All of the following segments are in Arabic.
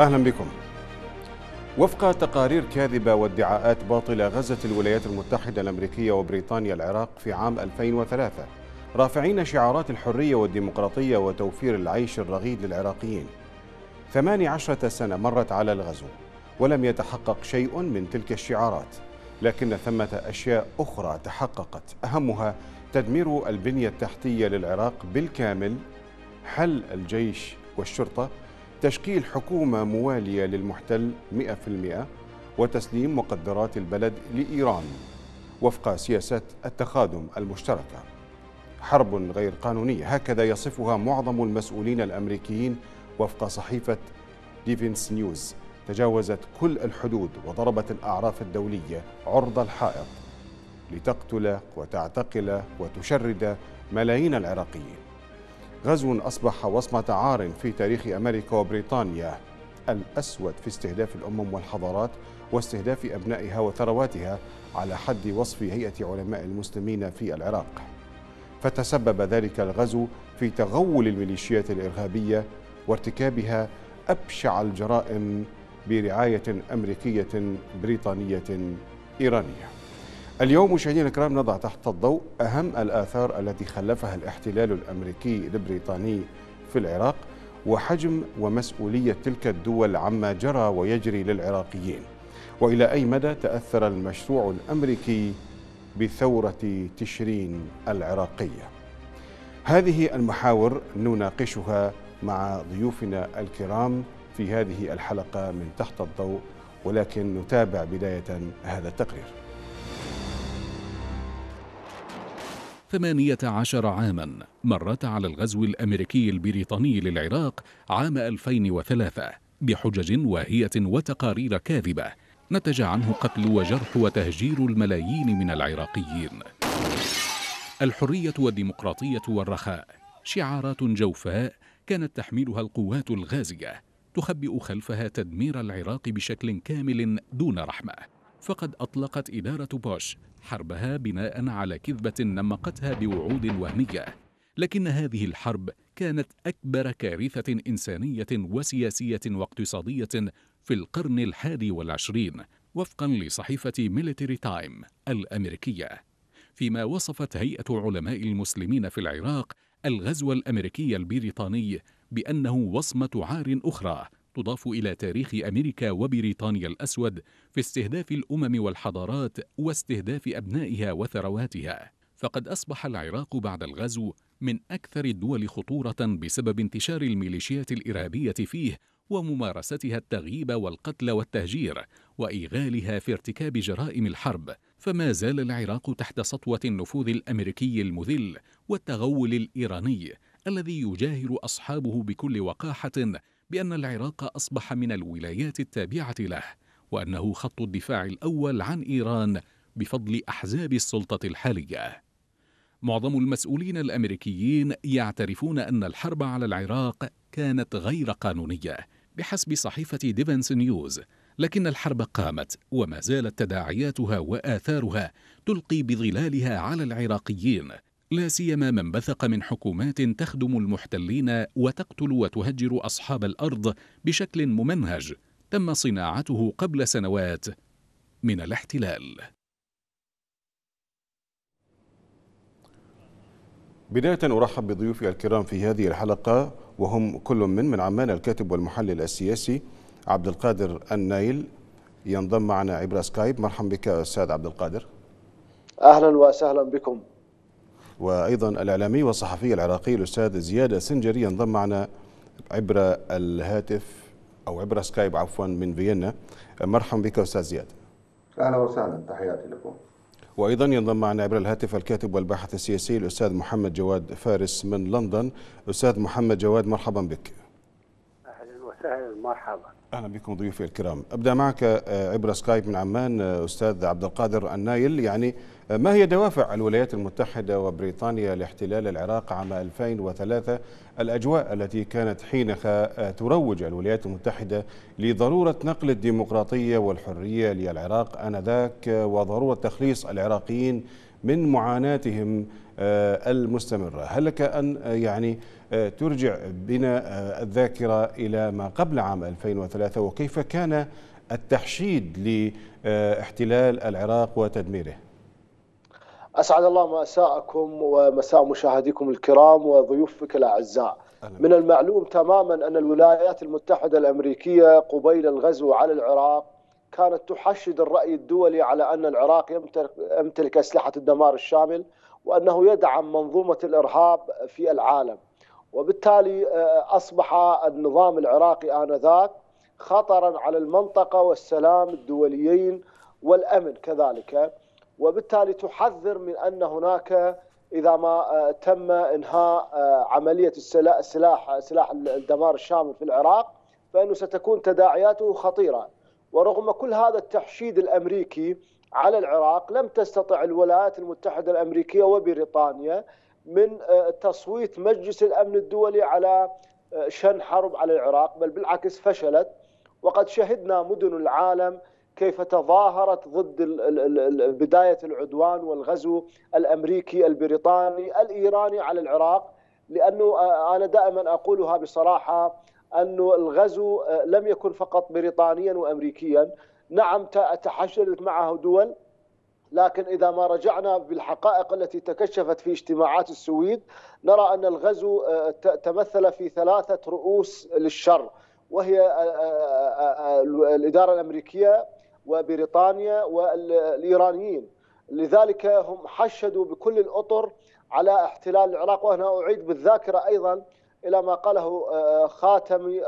أهلا بكم. وفق تقارير كاذبة وادعاءات باطلة غزت الولايات المتحدة الأمريكية وبريطانيا العراق في عام 2003 رافعين شعارات الحرية والديمقراطية وتوفير العيش الرغيد للعراقيين. ثماني عشرة سنة مرت على الغزو ولم يتحقق شيء من تلك الشعارات. لكن ثمة أشياء أخرى تحققت. أهمها تدمير البنية التحتية للعراق بالكامل حل الجيش والشرطة تشكيل حكومة موالية للمحتل 100% وتسليم مقدرات البلد لإيران وفق سياسة التخادم المشتركة. حرب غير قانونية. هكذا يصفها معظم المسؤولين الأمريكيين وفق صحيفة ديفنس نيوز تجاوزت كل الحدود وضربت الأعراف الدولية عرض الحائط لتقتل وتعتقل وتشرد ملايين العراقيين. غزو أصبح وصمة عار في تاريخ أمريكا وبريطانيا الأسود في استهداف الأمم والحضارات واستهداف أبنائها وثرواتها على حد وصف هيئة علماء المسلمين في العراق. فتسبب ذلك الغزو في تغول الميليشيات الإرهابية وارتكابها أبشع الجرائم برعاية أمريكية بريطانية إيرانية. اليوم مشاهدينا الكرام نضع تحت الضوء أهم الآثار التي خلفها الاحتلال الأمريكي البريطاني في العراق وحجم ومسؤولية تلك الدول عما جرى ويجري للعراقيين. وإلى أي مدى تأثر المشروع الأمريكي بثورة تشرين العراقية؟ هذه المحاور نناقشها مع ضيوفنا الكرام في هذه الحلقة من تحت الضوء ولكن نتابع بداية هذا التقرير. ثمانية عشر عاما مرت على الغزو الأمريكي البريطاني للعراق عام 2003 بحجج واهية وتقارير كاذبة نتج عنه قتل وجرح وتهجير الملايين من العراقيين. الحرية والديمقراطية والرخاء شعارات جوفاء كانت تحملها القوات الغازية تخبئ خلفها تدمير العراق بشكل كامل دون رحمة. فقد أطلقت إدارة بوش حربها بناء على كذبة نمقتها بوعود وهمية. لكن هذه الحرب كانت أكبر كارثة إنسانية وسياسية واقتصادية في القرن الحادي والعشرين وفقا لصحيفة Military Time الأمريكية. فيما وصفت هيئة علماء المسلمين في العراق الغزو الأمريكي البريطاني بأنه وصمة عار أخرى تضاف إلى تاريخ أمريكا وبريطانيا الأسود في استهداف الأمم والحضارات واستهداف أبنائها وثرواتها. فقد أصبح العراق بعد الغزو من أكثر الدول خطورة بسبب انتشار الميليشيات الإرهابية فيه وممارستها التغييب والقتل والتهجير وإيغالها في ارتكاب جرائم الحرب. فما زال العراق تحت سطوة النفوذ الأمريكي المذل والتغول الإيراني الذي يجاهر أصحابه بكل وقاحة بأن العراق أصبح من الولايات التابعة له وأنه خط الدفاع الأول عن إيران بفضل أحزاب السلطة الحالية. معظم المسؤولين الأمريكيين يعترفون أن الحرب على العراق كانت غير قانونية بحسب صحيفة ديفنس نيوز لكن الحرب قامت وما زالت تداعياتها وآثارها تلقي بظلالها على العراقيين. لا سيما من بثق من حكومات تخدم المحتلين وتقتل وتهجر أصحاب الأرض بشكل ممنهج تم صناعته قبل سنوات من الاحتلال. بداية أرحب بضيوفي الكرام في هذه الحلقة وهم كل من من عمان الكاتب والمحلل السياسي عبد القادر النايل ينضم معنا عبر سكايب. مرحبا بك أستاذ عبد القادر. أهلا وسهلا بكم. وأيضا الإعلامي والصحفي العراقي الأستاذ زياد السنجري ينضم معنا عبر الهاتف أو عبر سكايب عفوا من فيينا. مرحبا بك أستاذ زياد. أهلا وسهلا تحياتي لكم. وأيضا ينضم معنا عبر الهاتف الكاتب والباحث السياسي الأستاذ محمد جواد فارس من لندن. أستاذ محمد جواد مرحبا بك. أهلا وسهلا مرحبا. أهلا بكم ضيوفي الكرام. أبدأ معك عبر سكايب من عمان أستاذ عبد القادر النايل. يعني ما هي دوافع الولايات المتحدة وبريطانيا لاحتلال العراق عام 2003 الأجواء التي كانت حينها تروج الولايات المتحدة لضرورة نقل الديمقراطية والحرية للعراق آنذاك وضرورة تخليص العراقيين من معاناتهم المستمرة. هل لك أن يعني ترجع بنا الذاكرة إلى ما قبل عام 2003 وكيف كان التحشيد لاحتلال العراق وتدميره؟ أسعد الله مساءكم ومساء مشاهديكم الكرام وضيوفك الأعزاء. من المعلوم تماما أن الولايات المتحدة الأمريكية قبيل الغزو على العراق كانت تحشد الرأي الدولي على أن العراق يمتلك أسلحة الدمار الشامل وأنه يدعم منظومة الإرهاب في العالم. وبالتالي أصبح النظام العراقي آنذاك خطرا على المنطقة والسلام الدوليين والأمن كذلك. وبالتالي تحذر من أن هناك إذا ما تم إنهاء عملية السلاح سلاح الدمار الشامل في العراق فإنه ستكون تداعياته خطيرة. ورغم كل هذا التحشيد الأمريكي على العراق لم تستطع الولايات المتحدة الأمريكية وبريطانيا من تصويت مجلس الأمن الدولي على شن حرب على العراق بل بالعكس فشلت. وقد شهدنا مدن العالم كيف تظاهرت ضد بداية العدوان والغزو الأمريكي البريطاني الإيراني على العراق. لأنه أنا دائما أقولها بصراحة أن الغزو لم يكن فقط بريطانيا وأمريكيا. نعم تحشدت معه دول لكن إذا ما رجعنا بالحقائق التي تكشفت في اجتماعات السويد نرى أن الغزو تمثل في ثلاثة رؤوس للشر وهي الإدارة الأمريكية وبريطانيا والإيرانيين. لذلك هم حشدوا بكل الأطر على احتلال العراق. وهنا أعيد بالذاكرة أيضا إلى ما قاله خاتمي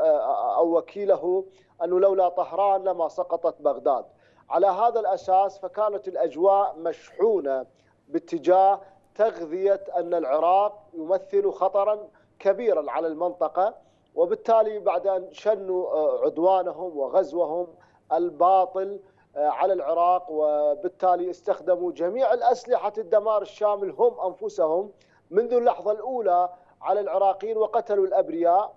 أو وكيله أنه لولا طهران لما سقطت بغداد. على هذا الأساس فكانت الأجواء مشحونة باتجاه تغذية أن العراق يمثل خطرا كبيرا على المنطقة. وبالتالي بعد أن شنوا عدوانهم وغزوهم الباطل على العراق وبالتالي استخدموا جميع الأسلحة الدمار الشامل هم أنفسهم منذ اللحظة الأولى على العراقيين وقتلوا الأبرياء.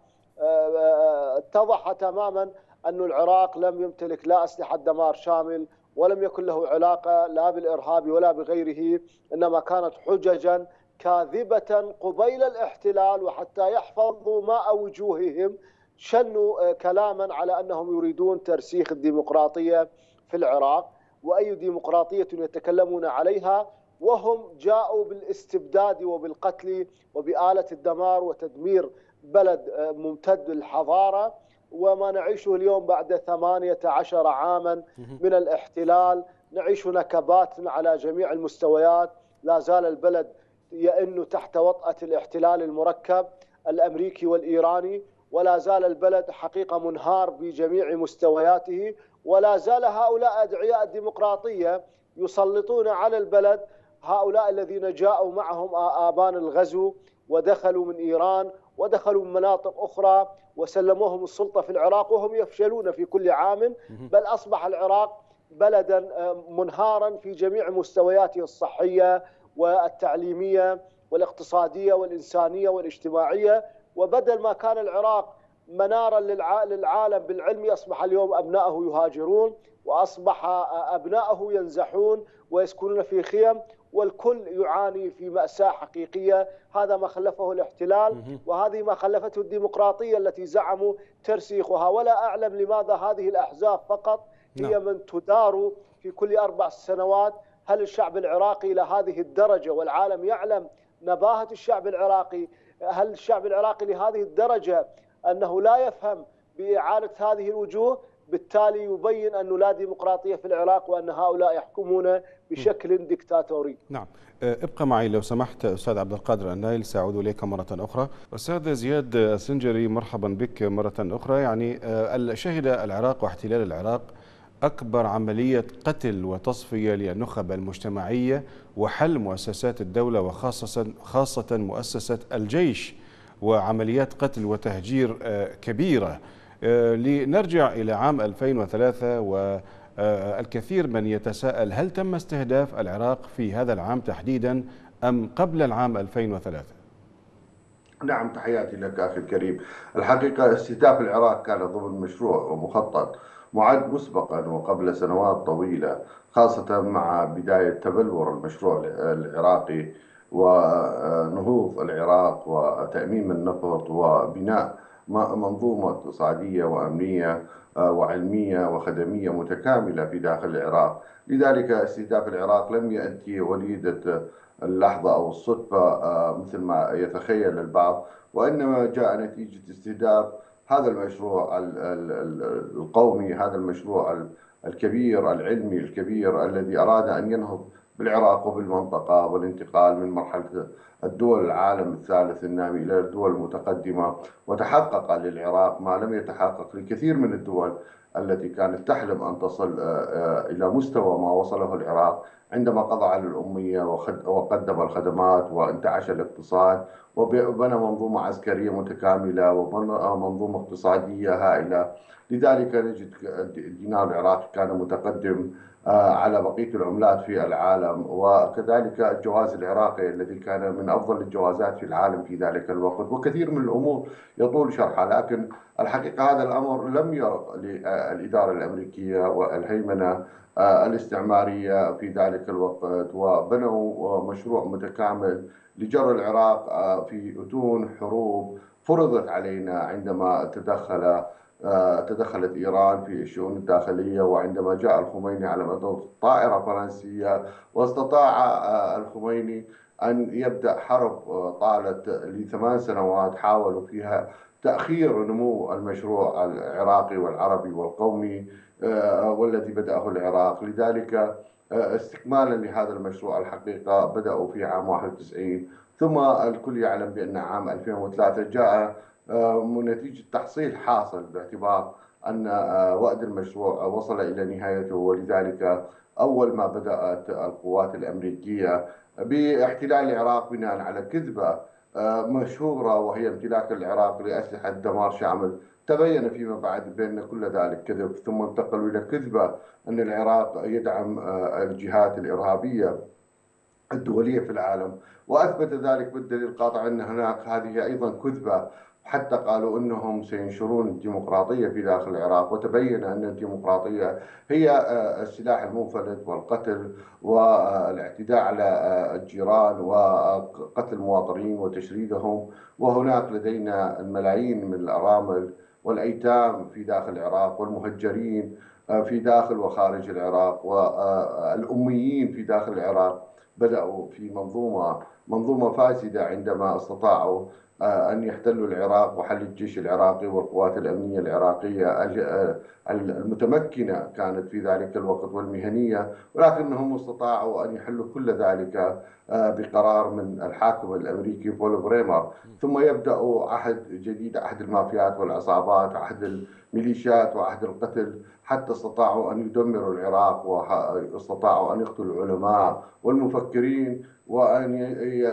اتضح تماما أن العراق لم يمتلك لا أسلحة دمار شامل ولم يكن له علاقة لا بالإرهاب ولا بغيره إنما كانت حججا كاذبة قبيل الاحتلال وحتى يحفظوا ماء وجوههم شنوا كلاما على أنهم يريدون ترسيخ الديمقراطية في العراق وأي ديمقراطية يتكلمون عليها وهم جاءوا بالاستبداد وبالقتل وبآلة الدمار وتدمير بلد ممتد الحضارة. وما نعيشه اليوم بعد ثمانية عشر عاما من الاحتلال. نعيش نكبات على جميع المستويات. لا زال البلد يئن تحت وطأة الاحتلال المركب الأمريكي والإيراني. ولا زال البلد حقيقة منهار بجميع مستوياته ولا زال هؤلاء أدعياء الديمقراطية يسلطون على البلد. هؤلاء الذين جاءوا معهم آبان الغزو ودخلوا من إيران ودخلوا من مناطق أخرى وسلموهم السلطة في العراق وهم يفشلون في كل عام. بل أصبح العراق بلدا منهارا في جميع مستوياته الصحية والتعليمية والاقتصادية والإنسانية والاجتماعية. وبدل ما كان العراق منارا للعالم بالعلم أصبح اليوم أبنائه يهاجرون وأصبح أبنائه ينزحون ويسكنون في خيم والكل يعاني في مأساة حقيقية. هذا ما خلفه الاحتلال وهذه ما خلفته الديمقراطية التي زعموا ترسيخها. ولا أعلم لماذا هذه الأحزاب فقط هي من تدار في كل أربع سنوات. هل الشعب العراقي إلى هذه الدرجة والعالم يعلم نباهة الشعب العراقي هل الشعب العراقي لهذه الدرجة أنه لا يفهم بإعادة هذه الوجوه بالتالي يبين أنه لا ديمقراطية في العراق وأن هؤلاء يحكمون بشكل ديكتاتوري. نعم. ابقى معي لو سمحت أستاذ عبد القادر النايل سأعود إليك مرة أخرى. أستاذ زياد السنجري مرحبا بك مرة أخرى. يعني شهد العراق واحتلال العراق أكبر عملية قتل وتصفية للنخب المجتمعية وحل مؤسسات الدولة وخاصة خاصة مؤسسة الجيش وعمليات قتل وتهجير كبيرة. لنرجع إلى عام 2003 والكثير من يتساءل هل تم استهداف العراق في هذا العام تحديدا أم قبل العام 2003 نعم تحياتي لك أخي الكريم. الحقيقة استهداف العراق كان ضمن مشروع ومخطط معد مسبقا وقبل سنوات طويلة خاصة مع بداية تبلور المشروع العراقي ونهوض العراق وتأميم النفط وبناء منظومة اقتصادية وأمنية آه، وعلمية وخدمية متكاملة في داخل العراق. لذلك استهداف العراق لم يأتي وليدة اللحظة أو الصدفة آه، مثل ما يتخيل البعض وإنما جاء نتيجة استهداف هذا المشروع القومي هذا المشروع الكبير العلمي الكبير الذي أراد أن ينهض بالعراق وبالمنطقة والانتقال من مرحلة الدول العالم الثالث النامي إلى الدول المتقدمة وتحقق للعراق ما لم يتحقق لكثير من الدول التي كانت تحلم أن تصل إلى مستوى ما وصله العراق عندما قضى على الأمية وقدم الخدمات وانتعش الاقتصاد وبنى منظومة عسكرية متكاملة وبنى منظومة اقتصادية هائلة. لذلك نجد الدينار العراقي كان متقدم آه، على بقية العملات في العالم. وكذلك الجواز العراقي الذي كان من أفضل الجوازات في العالم في ذلك الوقت. وكثير من الأمور يطول شرحها لكن الحقيقة هذا الأمر لم يرق للإدارة الأمريكية والهيمنة. الاستعمارية في ذلك الوقت وبنوا مشروع متكامل لجر العراق آه، في أتون حروب فرضت علينا عندما تدخل آه، تدخلت إيران في الشؤون الداخلية وعندما جاء الخميني على مدار طائرة فرنسية واستطاع آه، الخميني أن يبدأ حرب آه، طالت لثمان سنوات حاولوا فيها تأخير نمو المشروع العراقي والعربي والقومي والذي بدأه العراق. لذلك استكمالا لهذا المشروع الحقيقة بدأوا في عام 91 ثم الكل يعلم بأن عام 2003 جاء آه، نتيجة تحصيل حاصل باعتبار أن آه، وعد المشروع وصل إلى نهايته. ولذلك أول ما بدأت القوات الأمريكية باحتلال العراق بناء على كذبة آه، مشهورة وهي امتلاك العراق لأسلحة دمار شامل. تبين فيما بعد بأن كل ذلك كذب ثم انتقلوا إلى كذبة أن العراق يدعم الجهات الإرهابية. الدولية في العالم. وأثبت ذلك بالدليل القاطع أن هناك هذه أيضا كذبة حتى قالوا إنهم سينشرون الديمقراطية في داخل العراق. وتبين أن الديمقراطية هي آه، السلاح المنفلت والقتل والاعتداء على آه، الجيران وقتل المواطنين وتشريدهم. وهناك لدينا الملايين من الأرامل والأيتام في داخل العراق والمهجرين آه، في داخل وخارج العراق والاميين في داخل العراق. بدأوا في منظومة منظومة فاسدة عندما استطاعوا آه، أن يحتلوا العراق وحل الجيش العراقي والقوات الأمنية العراقية. آه، المتمكنة كانت في ذلك الوقت والمهنية ولكنهم استطاعوا أن يحلوا كل ذلك آه، بقرار من الحاكم الأمريكي بول بريمر. ثم يبدأ عهد جديد عهد المافيات والعصابات عهد الميليشيات وعهد القتل حتى استطاعوا أن يدمروا العراق واستطاعوا أن يقتلوا العلماء والمفكرين وأن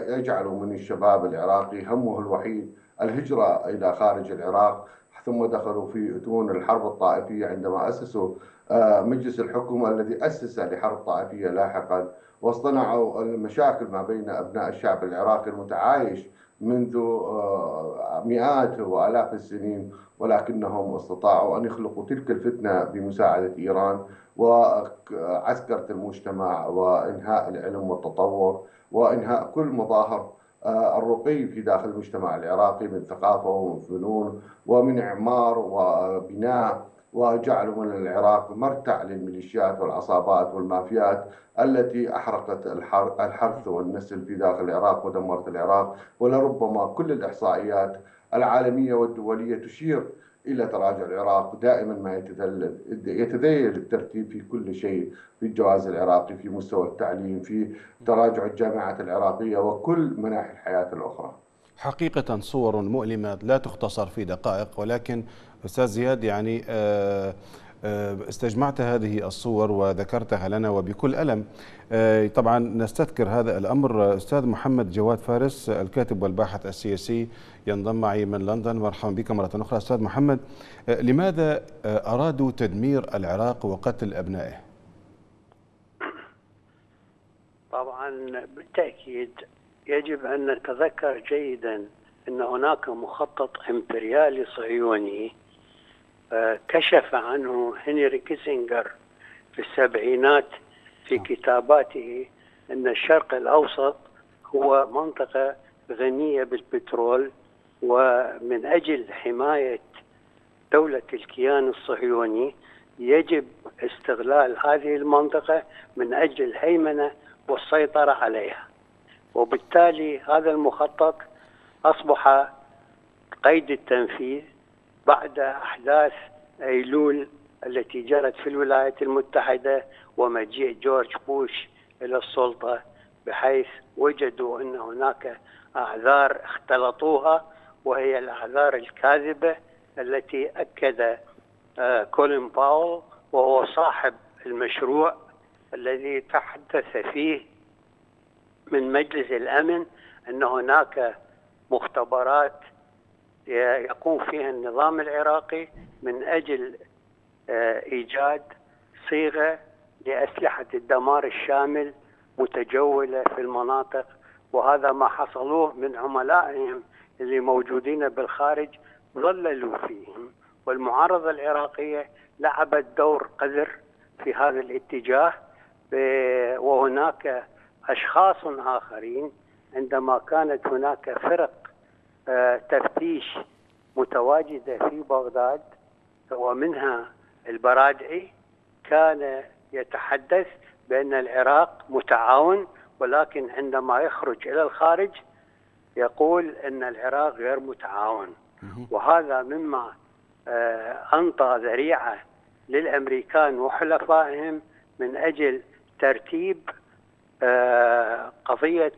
يجعلوا من الشباب العراقي همه الوحيد الهجرة إلى خارج العراق ثم دخلوا في أتون الحرب الطائفية عندما أسسوا آه، مجلس الحكومة الذي أسس لحرب طائفية لاحقا واصطنعوا المشاكل ما بين أبناء الشعب العراقي المتعايش منذ آه، مئات وآلاف السنين ولكنهم استطاعوا أن يخلقوا تلك الفتنة بمساعدة إيران وعسكرة المجتمع وإنهاء العلم والتطور وإنهاء كل مظاهر آه، الرقي في داخل المجتمع العراقي من ثقافة ومن فنون ومن إعمار وبناء وجعلوا من العراق مرتع للميليشيات والعصابات والمافيات التي أحرقت الحرث والنسل في داخل العراق ودمرت العراق ولربما كل الإحصائيات العالمية والدولية تشير إلى تراجع العراق دائما ما يتذيل الترتيب في كل شيء في الجواز العراقي في مستوى التعليم في تراجع الجامعات العراقية وكل مناحي الحياة الأخرى. حقيقة صور مؤلمة لا تختصر في دقائق ولكن أستاذ زياد يعني آه آه، استجمعت هذه الصور وذكرتها لنا وبكل ألم. آه، طبعا نستذكر هذا الأمر. أستاذ محمد جواد فارس الكاتب والباحث السياسي ينضم معي من لندن. مرحبا بك مرة أخرى أستاذ محمد. لماذا أرادوا تدمير العراق وقتل أبنائه؟ طبعا بالتأكيد يجب أن نتذكر جيدا أن هناك مخطط إمبريالي صهيوني كشف عنه هنري كيسنجر في السبعينات في كتاباته أن الشرق الأوسط هو منطقة غنية بالبترول ومن أجل حماية دولة الكيان الصهيوني يجب استغلال هذه المنطقة من أجل الهيمنة والسيطرة عليها. وبالتالي هذا المخطط أصبح قيد التنفيذ بعد أحداث أيلول التي جرت في الولايات المتحدة ومجيء جورج بوش إلى السلطة بحيث وجدوا أن هناك أعذار اختلطوها وهي الأعذار الكاذبة التي أكد آه، كولين باول وهو صاحب المشروع الذي تحدث فيه من مجلس الأمن أن هناك مختبرات يقوم فيها النظام العراقي من أجل آه، إيجاد صيغة لأسلحة الدمار الشامل متجولة في المناطق. وهذا ما حصلوه من عملائهم اللي موجودين بالخارج ظللوا فيهم. والمعارضة العراقية لعبت دور قذر في هذا الاتجاه وهناك أشخاص آخرين عندما كانت هناك فرق تفتيش متواجدة في بغداد ومنها البرادعي كان يتحدث بأن العراق متعاون ولكن عندما يخرج إلى الخارج يقول أن العراق غير متعاون. وهذا مما آه، أنطى ذريعة للأمريكان وحلفائهم من أجل ترتيب آه، قضية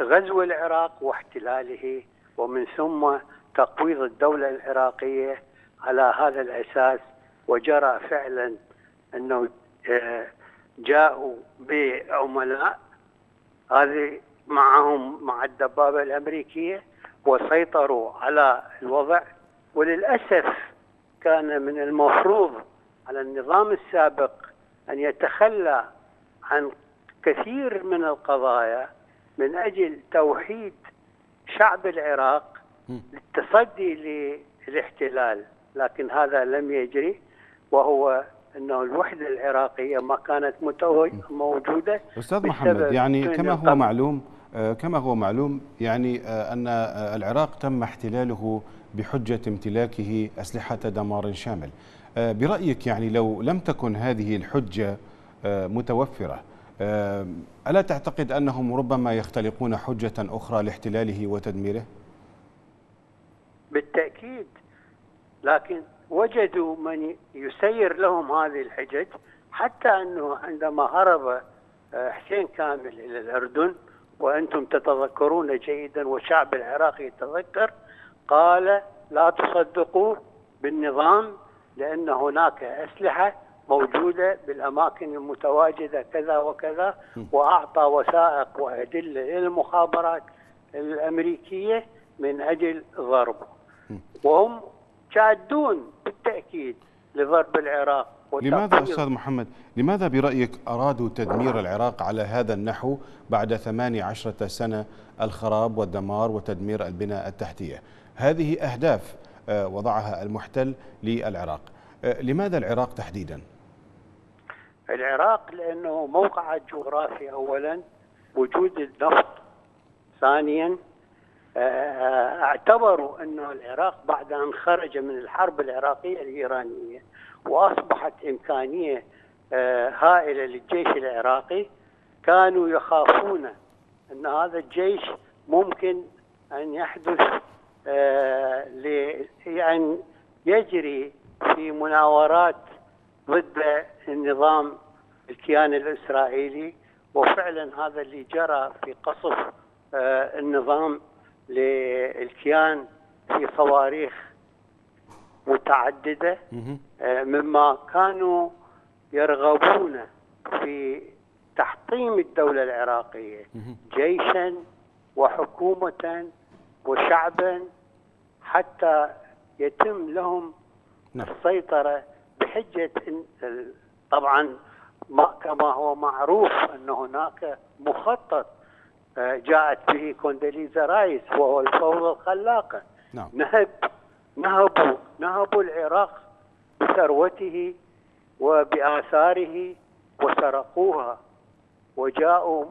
غزو العراق واحتلاله ومن ثم تقويض الدولة العراقية على هذا الأساس وجرى فعلا أنه آه، جاءوا بعملاء هذه معهم مع الدبابة الأمريكية وسيطروا على الوضع. وللأسف كان من المفروض على النظام السابق أن يتخلى عن كثير من القضايا من أجل توحيد شعب العراق للتصدي للاحتلال لكن هذا لم يجري وهو أنه الوحدة العراقية ما كانت موجودة أستاذ محمد يعني كما هو معلوم آه، كما هو معلوم يعني آه، أن آه، العراق تم احتلاله بحجة امتلاكه أسلحة دمار شامل. برأيك يعني لو لم تكن هذه الحجة متوفرة ألا تعتقد أنهم ربما يختلقون حجة أخرى لاحتلاله وتدميره؟ بالتأكيد لكن وجدوا من يسير لهم هذه الحجج حتى أنه عندما هرب آه، حسين كامل إلى الأردن وأنتم تتذكرون جيدا والشعب العراقي يتذكر قال لا تصدقوا بالنظام لأن هناك أسلحة موجودة بالأماكن المتواجدة كذا وكذا وأعطى وثائق وأدلة للمخابرات الأمريكية من أجل ضربه. وهم جادون بالتأكيد لضرب العراق لماذا أستاذ محمد لماذا برأيك أرادوا تدمير العراق على هذا النحو بعد ثماني عشرة سنة الخراب والدمار وتدمير البناء التحتية؟ هذه أهداف آه، وضعها المحتل للعراق. آه، لماذا العراق تحديدا؟ العراق لأنه موقع الجغرافي اولا وجود النفط ثانيا. آه، اعتبروا أن العراق بعد أن خرج من الحرب العراقية الإيرانية وأصبحت إمكانية آه، هائلة للجيش العراقي كانوا يخافون أن هذا الجيش ممكن أن يحدث آه، يعني يجري في مناورات ضد النظام الكيان الإسرائيلي وفعلا هذا اللي جرى في قصف النظام للكيان في صواريخ متعددة آه، مما كانوا يرغبون في تحطيم الدولة العراقية. جيشا وحكومة وشعبا حتى يتم لهم نعم. السيطرة بحجة طبعا كما هو معروف أن هناك مخطط جاءت به كوندليزا رايس وهو الفوضى الخلاقة نعم. نهب نهبوا نهبوا العراق بثروته وبآثاره وسرقوها وجاءوا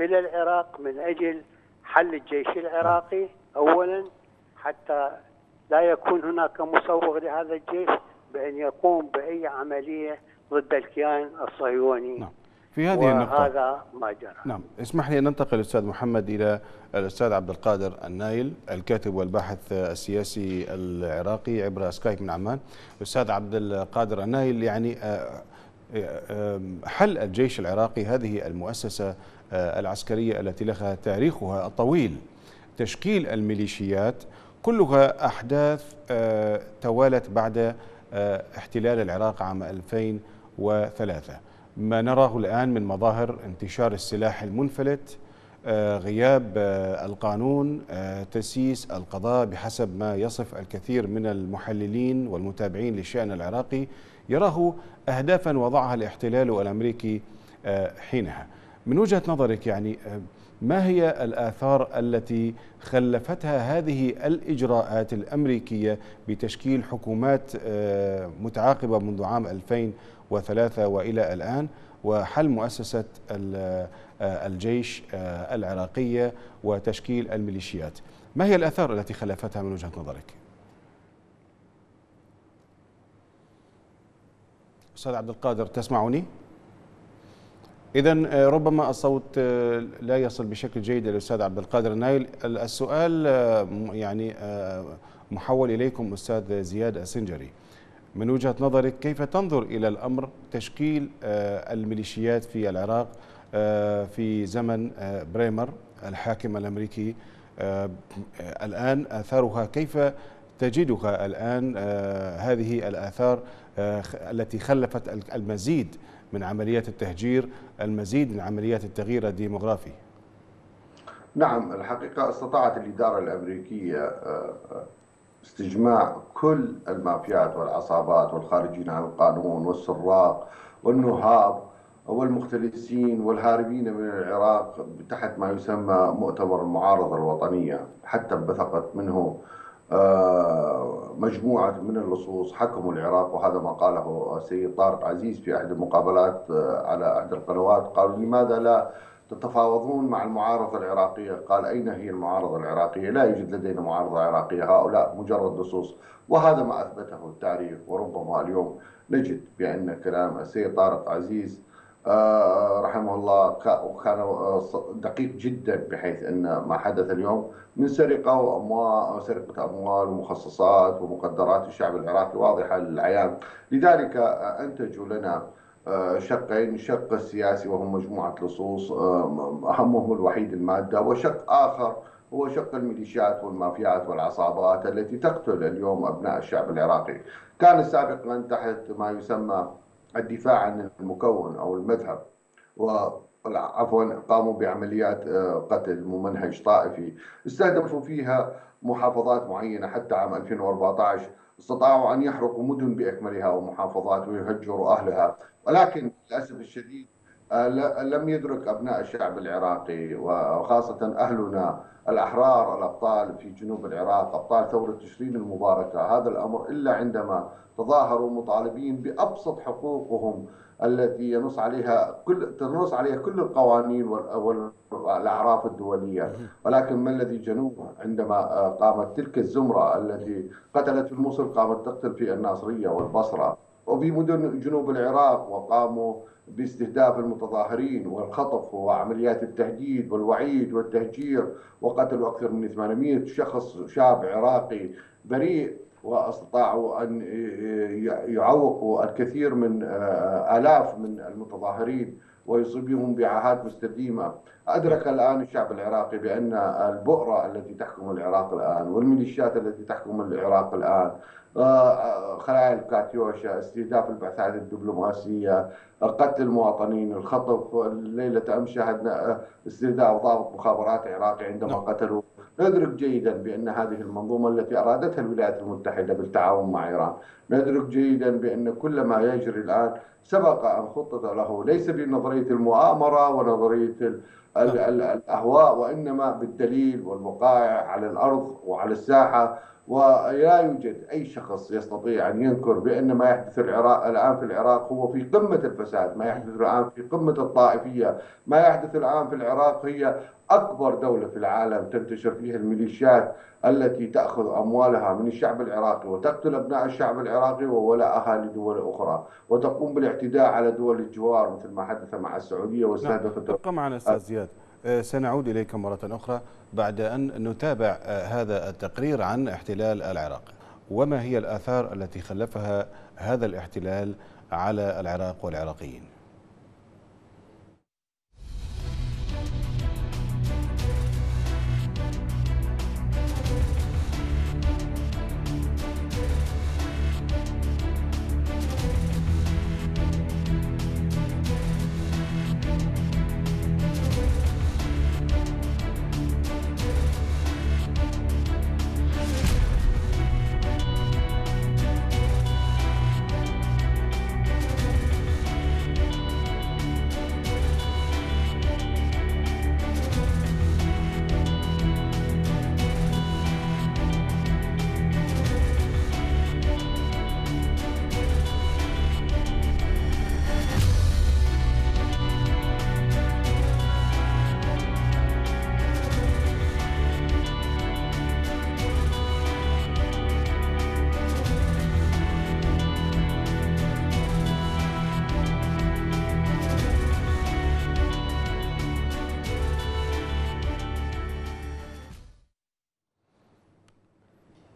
إلى العراق من أجل حل الجيش العراقي أولا حتى لا يكون هناك مسوغ لهذا الجيش بأن يقوم بأي عملية ضد الكيان الصهيوني. نعم. في هذه النقطة. وهذا ما جرى. نعم. اسمح لي أن ننتقل أستاذ محمد إلى الأستاذ عبد القادر النايل الكاتب والباحث السياسي العراقي عبر سكايب من عمان. أستاذ عبد القادر النايل يعني آه، آه، حل الجيش العراقي هذه المؤسسة آه، العسكرية التي لها تاريخها الطويل تشكيل الميليشيات كلها أحداث توالت بعد احتلال العراق عام 2003 ما نراه الآن من مظاهر انتشار السلاح المنفلت آه، غياب آه، القانون آه، تسييس القضاء بحسب ما يصف الكثير من المحللين والمتابعين للشأن العراقي. يراه أهدافا وضعها الاحتلال الأمريكي حينها. من وجهة نظرك يعني ما هي الآثار التي خلفتها هذه الإجراءات الأمريكية بتشكيل حكومات متعاقبة منذ عام 2003 وإلى الآن وحل مؤسسة الجيش العراقية وتشكيل الميليشيات ما هي الآثار التي خلفتها من وجهة نظرك؟ أستاذ عبد القادر تسمعني؟ إذا آه، ربما الصوت آه، لا يصل بشكل جيد للأستاذ عبد القادر النايل. السؤال آه، يعني محول إليكم أستاذ زياد السنجري. من وجهة نظرك كيف تنظر إلى الأمر تشكيل الميليشيات في العراق في زمن بريمر الحاكم الأمريكي؟ الآن آثارها كيف تجدها الآن؟ هذه الآثار التي خلفت المزيد من عمليات التهجير المزيد من عمليات التغيير الديموغرافي. نعم الحقيقة استطاعت الإدارة الأمريكية آه، آه، استجماع كل المافيات والعصابات والخارجين عن القانون والسراق والنهاب والمختلسين والهاربين من العراق تحت ما يسمى مؤتمر المعارضة الوطنية حتى انبثقت منه آه، مجموعة من اللصوص حكموا العراق وهذا ما قاله السيد طارق عزيز في أحد المقابلات آه، على أحد القنوات. قالوا لماذا لا تتفاوضون مع المعارضة العراقية؟ قال أين هي المعارضة العراقية؟ لا يوجد لدينا معارضة عراقية هؤلاء مجرد لصوص. وهذا ما أثبته التاريخ وربما اليوم نجد بأن كلام السيد طارق عزيز رحمه الله وكان آه، دقيق جدا بحيث أن ما حدث اليوم من سرقة وأموال سرقة أموال ومخصصات ومقدرات الشعب العراقي واضحة للعيان، لذلك آه، انتجوا لنا شقين، شق السياسي وهو مجموعة لصوص أهمهم الوحيد المادة، وشق آخر هو شق الميليشيات والمافيات والعصابات التي تقتل اليوم أبناء الشعب العراقي. كان سابقا تحت ما يسمى الدفاع عن المكون أو المذهب عفوا قاموا بعمليات آه، قتل ممنهج طائفي. استهدفوا فيها محافظات معينة حتى عام 2014 استطاعوا أن يحرقوا مدن بأكملها ومحافظات ويهجروا أهلها. ولكن للأسف الشديد لم يدرك أبناء الشعب العراقي وخاصة أهلنا الأحرار الأبطال في جنوب العراق أبطال ثورة تشرين المباركة. هذا الأمر إلا عندما تظاهروا مطالبين بأبسط حقوقهم التي ينص عليها كل تنص عليها كل القوانين والأعراف الدولية. ولكن ما الذي جنوب عندما قامت تلك الزمرة التي قتلت في الموصل قامت تقتل في الناصرية والبصرة. وفي مدن جنوب العراق وقاموا باستهداف المتظاهرين والخطف وعمليات التهديد والوعيد والتهجير وقتلوا أكثر من 800 شخص شاب عراقي بريء وأستطاعوا أن يعوقوا الكثير من آه، آلاف من المتظاهرين. ويصيبهم بعاهات مستديمة. أدرك الآن الشعب العراقي بأن البؤرة التي تحكم العراق الآن والميليشيات التي تحكم العراق الآن آه، خلايا الكاتيوشا، استهداف البعثات الدبلوماسية، قتل المواطنين، الخطف، ليلة أمس شاهدنا استهداف ضابط مخابرات عراقي عندما نعم. قتلوا ندرك جيدا بأن هذه المنظومة التي أرادتها الولايات المتحدة بالتعاون مع إيران ندرك جيدا بأن كل ما يجري الآن سبق أن خطط له ليس بنظرية المؤامرة ونظرية الأهواء وإنما بالدليل والوقائع على الأرض وعلى الساحة. ولا يوجد أي شخص يستطيع أن ينكر بأن ما يحدث العراق الآن في العراق هو في قمة الفساد. ما يحدث الآن في قمة الطائفية. ما يحدث الآن في العراق هي أكبر دولة في العالم تنتشر فيها الميليشيات التي تأخذ أموالها من الشعب العراقي وتقتل أبناء الشعب العراقي. وولاءها لدول أخرى. وتقوم بالاعتداء على دول الجوار مثل ما حدث مع السعودية واستهدفت نعم. ابقى معنا أستاذ زياد. آه، سنعود إليك مرة أخرى بعد أن نتابع آه، هذا التقرير عن احتلال العراق. وما هي الآثار التي خلفها هذا الاحتلال على العراق والعراقيين؟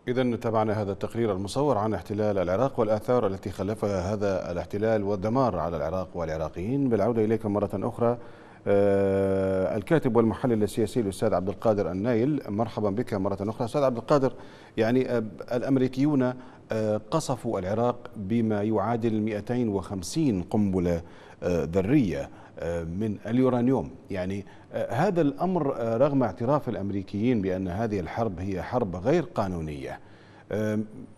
إذا تابعنا هذا التقرير المصور عن احتلال العراق والآثار التي خلفها هذا الاحتلال والدمار على العراق والعراقيين. بالعودة إليكم مرة أخرى آه، الكاتب والمحلل السياسي الأستاذ عبد القادر النايل. مرحبا بك مرة أخرى. أستاذ عبد القادر يعني آه، الأمريكيون آه، قصفوا العراق بما يعادل 250 قنبلة ذرية. من اليورانيوم. يعني آه، هذا الأمر آه، رغم اعتراف الأمريكيين بأن هذه الحرب هي حرب غير قانونية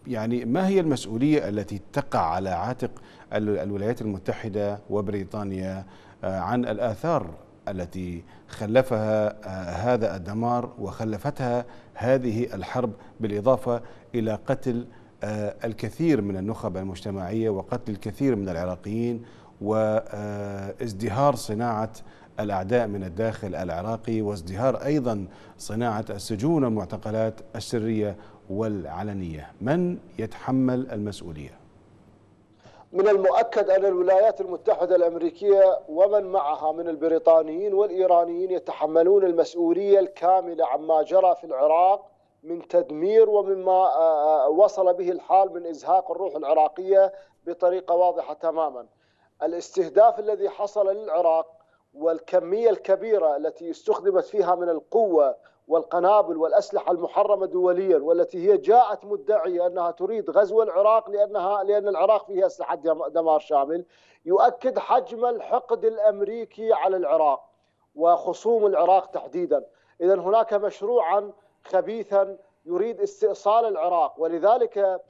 يعني ما هي المسؤولية التي تقع على عاتق الولايات المتحدة وبريطانيا آه، عن الآثار التي خلفها هذا الدمار وخلفتها هذه الحرب بالإضافة إلى قتل الكثير من النخب المجتمعية وقتل الكثير من العراقيين وازدهار صناعة الأعداء من الداخل العراقي وازدهار أيضا صناعة السجون والمعتقلات السرية والعلنية من يتحمل المسؤولية؟ من المؤكد أن الولايات المتحدة الأمريكية ومن معها من البريطانيين والإيرانيين يتحملون المسؤولية الكاملة عما جرى في العراق من تدمير ومما آه، آه، وصل به الحال من إزهاق الروح العراقية بطريقة واضحة تماما الاستهداف الذي حصل للعراق والكمية الكبيرة التي استخدمت فيها من القوة والقنابل والأسلحة المحرمة دوليا والتي هي جاءت مدعية أنها تريد غزو العراق لأنها لأن العراق فيه أسلحة دمار شامل يؤكد حجم الحقد الأمريكي على العراق وخصوم العراق تحديدا. إذا هناك مشروعا خبيثا يريد استئصال العراق. ولذلك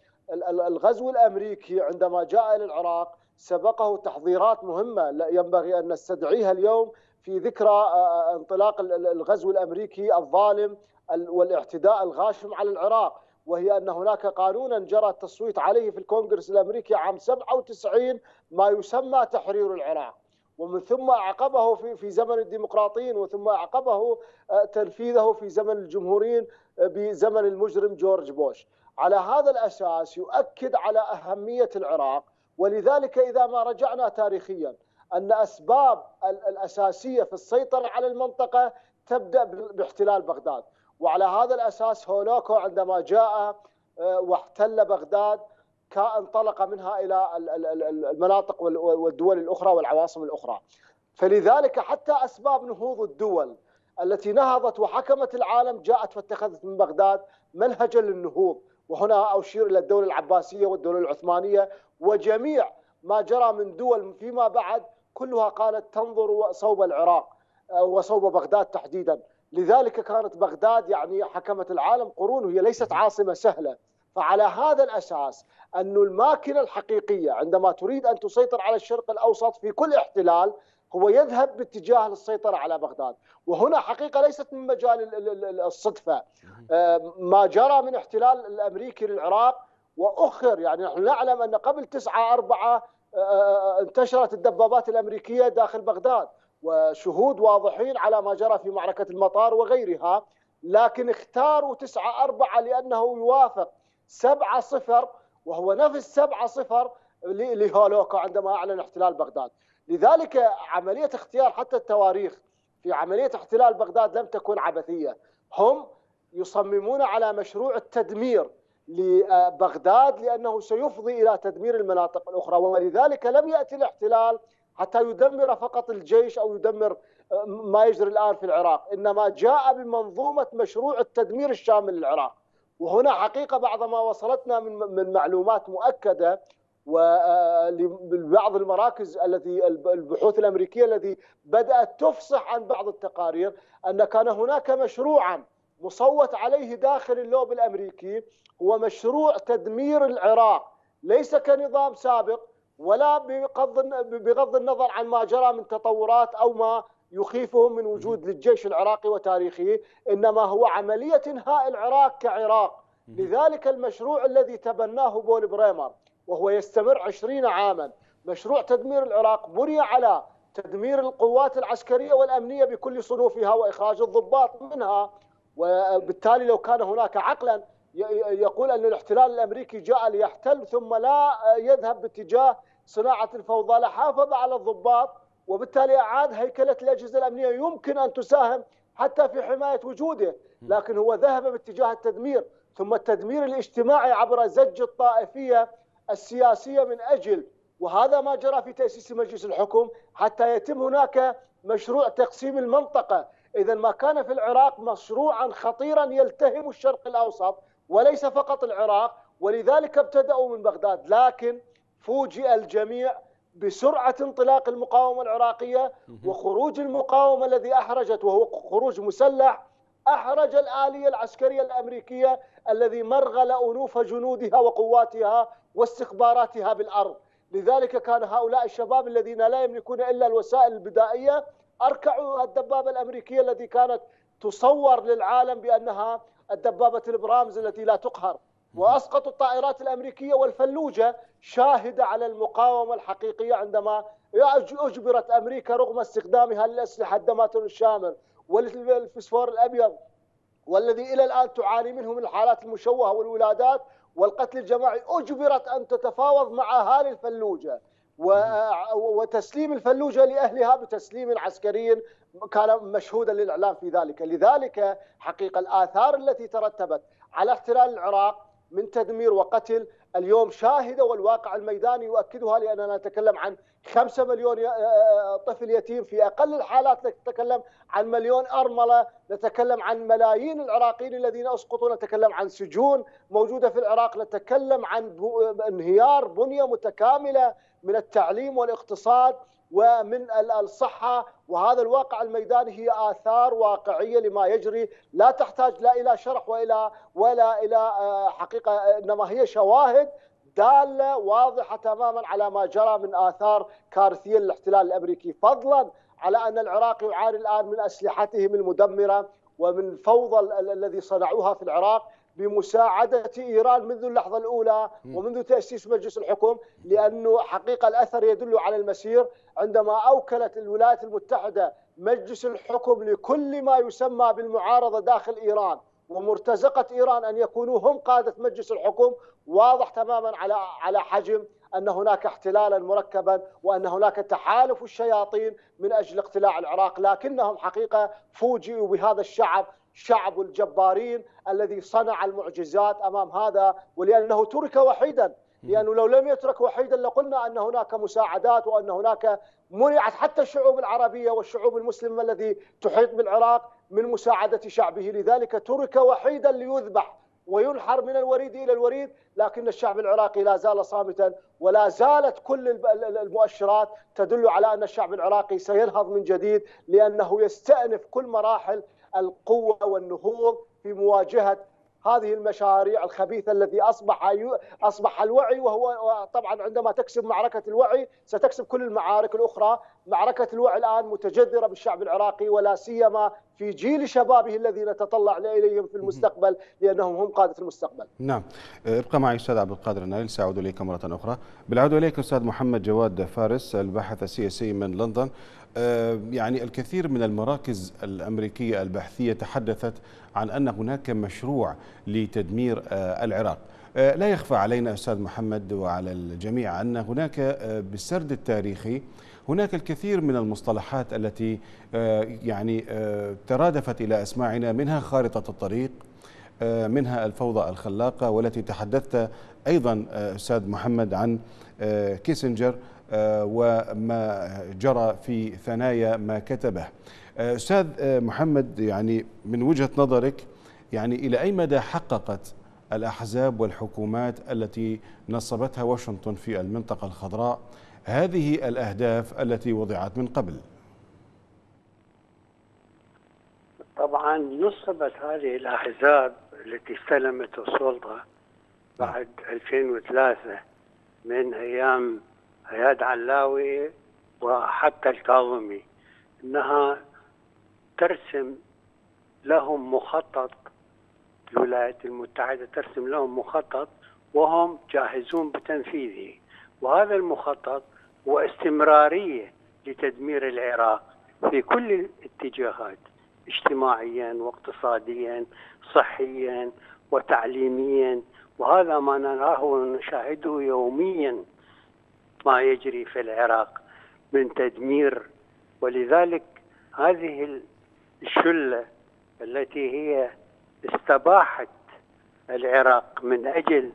الغزو الأمريكي عندما جاء إلى العراق سبقه تحضيرات مهمة. ينبغي أن نستدعيها اليوم في ذكرى آه، آه، انطلاق الغزو الأمريكي الظالم والاعتداء الغاشم على العراق. وهي أن هناك قانونا جرى التصويت عليه في الكونغرس الأمريكي عام 97 ما يسمى تحرير العراق. ومن ثم أعقبه في في زمن الديمقراطيين وثم أعقبه آه، تنفيذه في زمن الجمهوريين بزمن المجرم جورج بوش. على هذا الأساس يؤكد على أهمية العراق ولذلك إذا ما رجعنا تاريخيا أن أسباب الأساسية في السيطرة على المنطقة تبدأ باحتلال بغداد. وعلى هذا الأساس هولوكو عندما جاء آه، واحتل بغداد انطلق منها إلى المناطق والدول الأخرى والعواصم الأخرى. فلذلك حتى أسباب نهوض الدول التي نهضت وحكمت العالم جاءت فاتخذت من بغداد منهجا للنهوض. وهنا أشير إلى الدولة العباسية والدولة العثمانية وجميع ما جرى من دول فيما بعد كلها قالت تنظر صوب العراق آه، وصوب بغداد تحديدا. لذلك كانت بغداد يعني حكمت العالم قرون وهي ليست عاصمة سهلة. فعلى هذا الأساس أن الماكنة الحقيقية عندما تريد أن تسيطر على الشرق الأوسط في كل احتلال هو يذهب باتجاه للسيطرة على بغداد. وهنا حقيقة ليست من مجال الصدفة. آه، ما جرى من احتلال الأمريكي للعراق وأخر يعني نحن نعلم أن قبل 9 4 آه، انتشرت الدبابات الأمريكية داخل بغداد وشهود واضحين على ما جرى في معركة المطار وغيرها لكن اختاروا 9 4 لأنه يوافق 7 0 وهو نفس 7 0 لهولوكا عندما أعلن احتلال بغداد. لذلك عملية اختيار حتى التواريخ في عملية احتلال بغداد لم تكن عبثية. هم يصممون على مشروع التدمير لبغداد لأنه سيفضي إلى تدمير المناطق الأخرى ولذلك لم يأتي الاحتلال حتى يدمر فقط الجيش أو يدمر آه، ما يجري الآن في العراق إنما جاء بمنظومة مشروع التدمير الشامل للعراق. وهنا حقيقة بعض ما وصلتنا من معلومات مؤكدة ولبعض المراكز التي البحوث الأمريكية التي بدأت تفصح عن بعض التقارير أن كان هناك مشروعا مصوت عليه داخل اللوبي الأمريكي هو مشروع تدمير العراق. ليس كنظام سابق ولا بغض النظر عن ما جرى من تطورات أو ما يخيفهم من وجود للجيش العراقي وتاريخه إنما هو عملية إنهاء العراق كعراق. لذلك المشروع الذي تبناه بول بريمر وهو يستمر عشرين عاما مشروع تدمير العراق بني على تدمير القوات العسكرية والأمنية بكل صنوفها وإخراج الضباط منها. وبالتالي لو كان هناك عقلا يقول أن الاحتلال الأمريكي جاء ليحتل ثم لا يذهب باتجاه صناعة الفوضى لحافظ على الضباط وبالتالي أعاد هيكلة الأجهزة الأمنية. يمكن أن تساهم حتى في حماية وجوده لكن هو ذهب باتجاه التدمير. ثم التدمير الاجتماعي عبر زج الطائفية السياسية من أجل وهذا ما جرى في تأسيس مجلس الحكم حتى يتم هناك مشروع تقسيم المنطقة. إذا ما كان في العراق مشروعا خطيرا يلتهم الشرق الأوسط وليس فقط العراق ولذلك ابتدأوا من بغداد. لكن فوجئ الجميع بسرعة انطلاق المقاومة العراقية وخروج المقاومة الذي أحرجت وهو خروج مسلح أحرج الآلية العسكرية الأمريكية الذي مرغل أنوف جنودها وقواتها واستخباراتها بالأرض. لذلك كان هؤلاء الشباب الذين لا يملكون إلا الوسائل البدائية أركعوا الدبابة الأمريكية التي كانت تصور للعالم بأنها الدبابة البرامز التي لا تقهر. وأسقطوا الطائرات الأمريكييه والفلوجة شاهدة على المقاومة الحقيقية عندما أجبرت أمريكا رغم استخدامها للأسلحة الدماتر الشامل والفسفور الأبيض والذي إلى الآن تعاني منه من الحالات المشوهة والولادات والقتل الجماعي أجبرت أن تتفاوض مع أهالي الفلوجة. وتسليم الفلوجة لأهلها بتسليم عسكري كان مشهودا للإعلام في ذلك. لذلك حقيقة الآثار التي ترتبت على احتلال العراق من تدمير وقتل اليوم شاهده والواقع الميداني يؤكدها لأننا نتكلم عن خمسة مليون آه، آه، طفل يتيم في أقل الحالات نتكلم عن مليون أرملة، نتكلم عن ملايين العراقيين الذين أسقطوا، نتكلم عن سجون موجودة في العراق، نتكلم عن انهيار بنية متكاملة من التعليم والاقتصاد ومن الصحة. وهذا الواقع الميداني هي آثار واقعية لما يجري. لا تحتاج لا إلى شرح وإلى ولا إلى آه، حقيقة إنما هي شواهد دالة واضحة تماما على ما جرى من آثار كارثية للاحتلال الأمريكي فضلا على أن العراق يعاني الآن من أسلحتهم المدمرة ومن الفوضى الذي صنعوها في العراق بمساعدة إيران منذ اللحظة الأولى ومنذ تأسيس مجلس الحكم لأنه حقيقة الأثر يدل على المسير. عندما أوكلت الولايات المتحدة مجلس الحكم لكل ما يسمى بالمعارضة داخل إيران ومرتزقة إيران أن يكونوا هم قادة مجلس الحكم واضح تماما على على حجم أن هناك احتلالا مركبا وأن هناك تحالف الشياطين من أجل اقتلاع العراق لكنهم حقيقة فوجئوا بهذا الشعب شعب الجبارين الذي صنع المعجزات أمام هذا ولأنه ترك وحيدا. لأنه لو لم يترك وحيدا لقلنا أن هناك مساعدات وأن هناك منعت حتى الشعوب العربية والشعوب المسلمه الذي تحيط بالعراق من مساعدة شعبه. لذلك ترك وحيدا ليذبح وينحر من الوريد إلى الوريد لكن الشعب العراقي لا زال صامتا ولا زالت كل المؤشرات تدل على أن الشعب العراقي سينهض من جديد لأنه يستأنف كل مراحل القوة والنهوض في مواجهة هذه المشاريع الخبيثة الذي أصبح أصبح الوعي وهو طبعا عندما تكسب معركة الوعي ستكسب كل المعارك الأخرى معركة الوعي الآن متجذرة بالشعب العراقي ولا سيما في جيل شبابه الذي نتطلع إليهم في المستقبل لأنهم هم قادة المستقبل. نعم ابقى معي أستاذ عبد القادر النايل سأعود إليك مرة أخرى. بالعودة إليك أستاذ محمد جواد فارس الباحث السياسي من لندن. يعني الكثير من المراكز الأمريكية البحثية تحدثت عن أن هناك مشروع لتدمير العراق. لا يخفى علينا أستاذ محمد وعلى الجميع أن هناك بالسرد التاريخي هناك الكثير من المصطلحات التي يعني ترادفت إلى أسماعنا منها خارطة الطريق منها الفوضى الخلاقة والتي تحدثت أيضا أستاذ محمد عن كيسنجر وما جرى في ثنايا ما كتبه. أستاذ محمد يعني من وجهة نظرك يعني إلى أي مدى حققت الأحزاب والحكومات التي نصبتها واشنطن في المنطقة الخضراء هذه الأهداف التي وضعت من قبل؟ طبعا نصبت هذه الأحزاب التي استلمت السلطة بعد 2003 من أيام اياد علاوي وحتى الكاظمي إنها ترسم لهم مخطط الولايات المتحدة ترسم لهم مخطط وهم جاهزون بتنفيذه. وهذا المخطط هو استمرارية لتدمير العراق في كل الاتجاهات اجتماعيا واقتصاديا صحيا وتعليميا. وهذا ما نراه ونشاهده يوميا. ما يجري في العراق من تدمير. ولذلك هذه الشلة التي هي استباحت العراق من أجل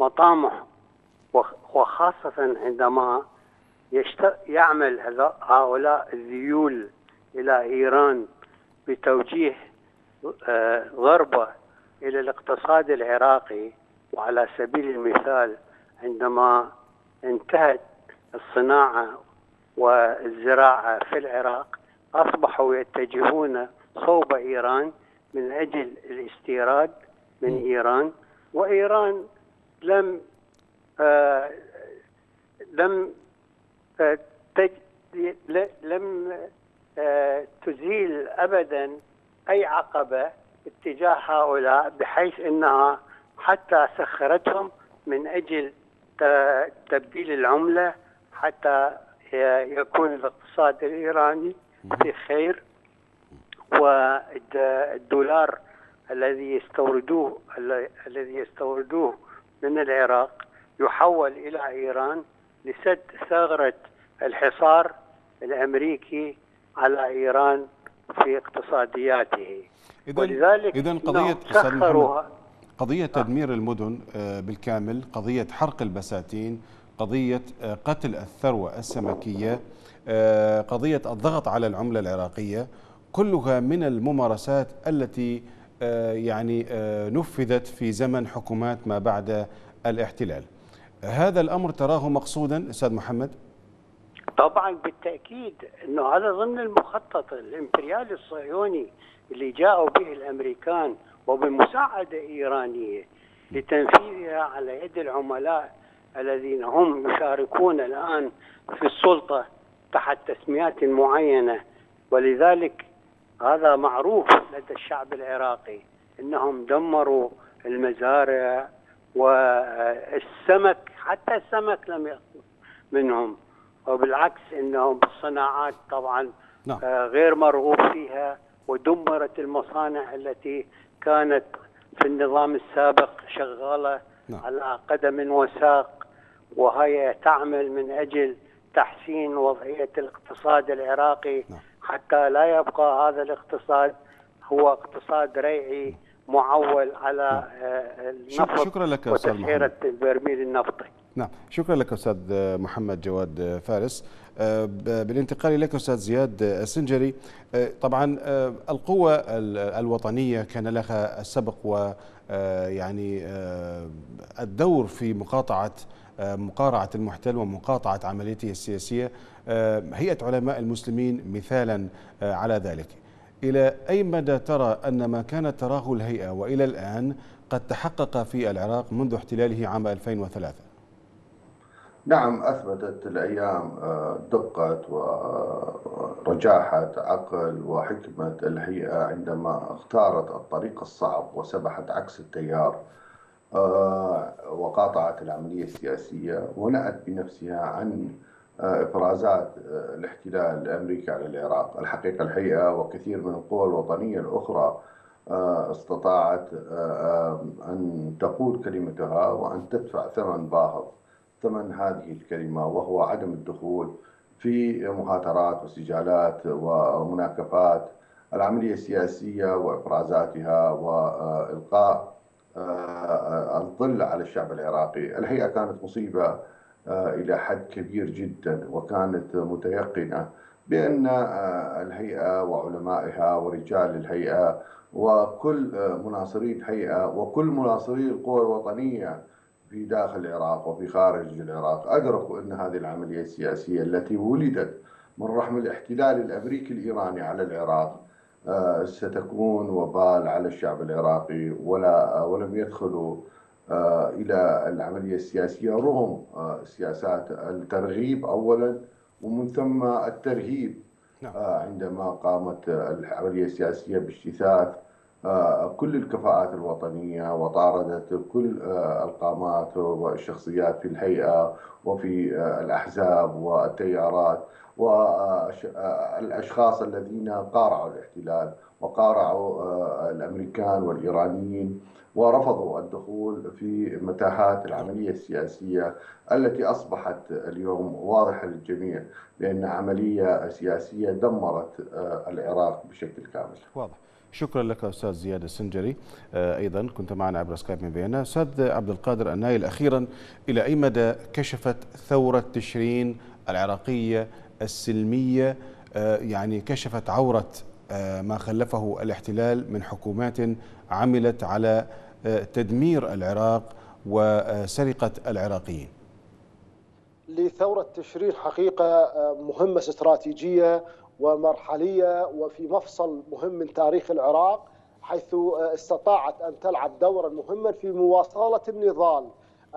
مطامح وخاصة عندما يعمل هؤلاء الذيول إلى إيران بتوجيه ضربة إلى الاقتصاد العراقي. وعلى سبيل المثال عندما انتهت الصناعة والزراعة في العراق أصبحوا يتجهون صوب إيران من أجل الاستيراد من إيران وإيران لم آه لم آه تج لم آه تزيل ابدا أي عقبة اتجاه هؤلاء بحيث إنها حتى سخرتهم من أجل تبديل العملة حتى يكون الاقتصاد الإيراني في خير والدولار الذي يستوردوه الذي يستوردوه من العراق يحول إلى إيران لسد ثغرة الحصار الأمريكي على إيران في اقتصادياته. إذن ولذلك اذا قضيه سخروها قضية تدمير المدن بالكامل قضية حرق البساتين قضية قتل الثروة السمكية قضية الضغط على العملة العراقية كلها من الممارسات التي يعني نفذت في زمن حكومات ما بعد الاحتلال. هذا الأمر تراه مقصودا أستاذ محمد؟ طبعا بالتأكيد إنه هذا ضمن المخطط الإمبريالي الصهيوني اللي جاءوا به الأمريكان وبمساعدة إيرانية لتنفيذها على يد العملاء الذين هم يشاركون الآن في السلطة تحت تسميات معينة ولذلك هذا معروف لدى الشعب العراقي إنهم دمروا المزارع والسمك حتى السمك لم يأخذ منهم وبالعكس إنهم بالصناعات طبعا نعم. غير مرغوب فيها ودمرت المصانع التي كانت في النظام السابق شغالة نعم. على قدم وساق وهي تعمل من أجل تحسين وضعية الاقتصاد العراقي. نعم. حتى لا يبقى هذا الاقتصاد هو اقتصاد ريعي معول على النفط شكرا لك أستاذ محمد. البرميل النفطي. نعم. شكرا لك أستاذ محمد جواد فارس. بالانتقال إليك أستاذ زياد السنجري. طبعا القوة الوطنية كان لها السبق ويعني الدور في مقاطعة مقارعة المحتل ومقاطعة عمليته السياسية. هيئة علماء المسلمين مثالا على ذلك. إلى أي مدى ترى أن ما كانت تراه الهيئة وإلى الآن قد تحقق في العراق منذ احتلاله عام 2003 نعم أثبتت الأيام دقة ورجاحة عقل وحكمة الهيئة عندما اختارت الطريق الصعب وسبحت عكس التيار. وقاطعت العملية السياسية ونأت بنفسها عن افرازات الاحتلال الأمريكي على العراق، الحقيقة الهيئة وكثير من القوى الوطنية الأخرى استطاعت أن تقول كلمتها وأن تدفع ثمن باهظ ثمن هذه الكلمة وهو عدم الدخول في مهاترات وسجالات ومناكفات. العملية السياسية وافرازاتها وإلقاء الظل على الشعب العراقي، الهيئة كانت مصيبة إلى حد كبير جدا وكانت متيقنة بأن الهيئة وعلمائها ورجال الهيئة وكل مناصري الهيئه وكل مناصري القوى الوطنية في داخل العراق وفي خارج العراق أدركوا أن هذه العملية السياسية التي ولدت من رحم الاحتلال الأمريكي الإيراني على العراق ستكون وبال على الشعب العراقي ولا ولم يدخلوا إلى العملية السياسية رغم سياسات الترغيب اولا ومن ثم الترهيب عندما قامت العملية السياسية باجتثاث كل الكفاءات الوطنية وطاردت كل القامات والشخصيات في الهيئة وفي الأحزاب والتيارات. والأشخاص الذين قارعوا الاحتلال وقارعوا الأمريكان والإيرانيين ورفضوا الدخول في متاهات العملية السياسية التي أصبحت اليوم واضحة للجميع بأن عملية سياسية دمرت العراق بشكل كامل. واضح. شكرا لك أستاذ زياد السنجري أيضا كنت معنا عبر سكايب من فيينا أستاذ عبد القادر النايل أخيرا إلى أي مدى كشفت ثورة تشرين العراقية السلمية يعني كشفت عورة ما خلفه الاحتلال من حكومات عملت على تدمير العراق وسرقة العراقيين. لثورة تشرين حقيقة مهمة استراتيجية ومرحلية وفي مفصل مهم من تاريخ العراق حيث استطاعت أن تلعب دورا مهما في مواصلة النضال.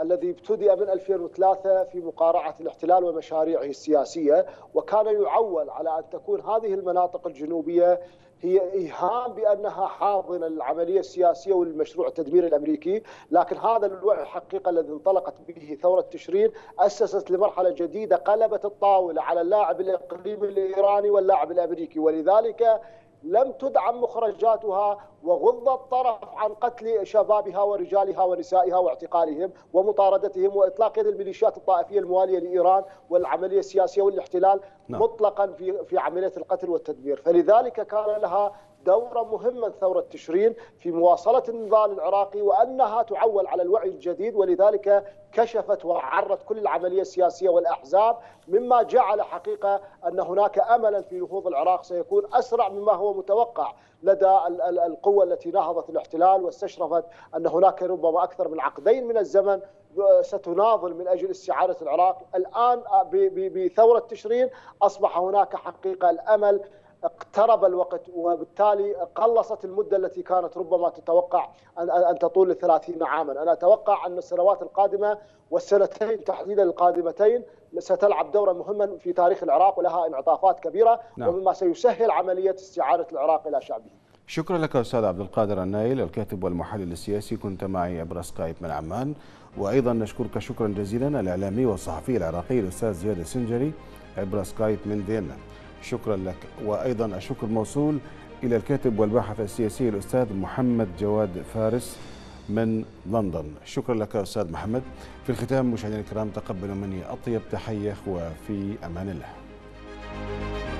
الذي ابتدأ من 2003 في مقارعة الاحتلال ومشاريعه السياسية وكان يعول على أن تكون هذه المناطق الجنوبية هي إيهام بأنها حاضنة للعملية السياسية والمشروع التدمير الأمريكي. لكن هذا الوعي الحقيقة الذي انطلقت به ثورة تشرين أسست لمرحلة جديدة قلبت الطاولة على اللاعب الإقليمي الإيراني واللاعب الأمريكي. ولذلك لم تدعم مخرجاتها وغض الطرف عن قتل شبابها ورجالها ونسائها واعتقالهم ومطاردتهم وإطلاق يد الميليشيات الطائفية الموالية لإيران والعملية السياسية والاحتلال نعم. مطلقا في في عملية القتل والتدمير، فلذلك كان لها دورا مهما ثورة تشرين في مواصلة النضال العراقي وأنها تعول على الوعي الجديد ولذلك كشفت وعرت كل العملية السياسية والأحزاب مما جعل حقيقة أن هناك أملا في نهوض العراق سيكون أسرع مما هو متوقع لدى القوة التي نهضت الاحتلال واستشرفت أن هناك ربما أكثر من عقدين من الزمن ستناضل من أجل استعاده العراق، الآن بثورة تشرين أصبح هناك حقيقة الأمل اقترب الوقت وبالتالي قلصت المدة التي كانت ربما تتوقع أن تطول لثلاثين عاما. أنا أتوقع أن السنوات القادمة والسنتين تحديدا القادمتين ستلعب دورا مهما في تاريخ العراق ولها انعطافات كبيرة نعم. ومما سيسهل عملية استعادة العراق إلى شعبه. شكرا لك أستاذ عبد القادر النايل الكاتب والمحلل السياسي. كنت معي عبر سكايب من عمان. وأيضا نشكرك شكرا جزيلا الإعلامي والصحفي العراقي الأستاذ زياد السنجري عبر سكايب من فيينا شكرا لك. وأيضا الشكر موصول إلى الكاتب والباحث السياسي الأستاذ محمد جواد فارس من لندن. شكرا لك أستاذ محمد. في الختام مشاهدينا الكرام تقبلوا مني أطيب تحية وفي أمان الله.